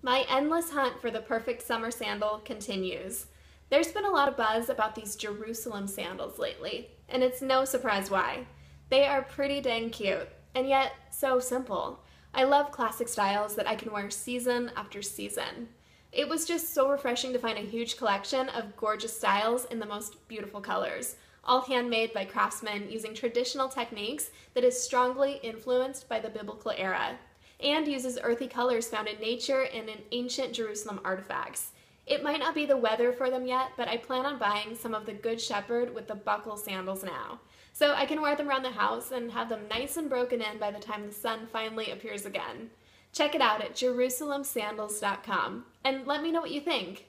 My endless hunt for the perfect summer sandal continues. There's been a lot of buzz about these Jerusalem sandals lately, and it's no surprise why. They are pretty dang cute, and yet so simple. I love classic styles that I can wear season after season. It was just so refreshing to find a huge collection of gorgeous styles in the most beautiful colors, all handmade by craftsmen using traditional techniques that is strongly influenced by the biblical era and uses earthy colors found in nature and in ancient Jerusalem artifacts. It might not be the weather for them yet, but I plan on buying some of the Good Shepherd with the buckle sandals now. So I can wear them around the house and have them nice and broken in by the time the sun finally appears again. Check it out at JerusalemSandals.com and let me know what you think.